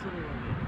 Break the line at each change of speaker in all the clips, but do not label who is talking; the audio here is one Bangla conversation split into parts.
শুরু হবে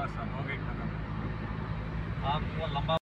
बस हो गई खत्म
आप वो लंबा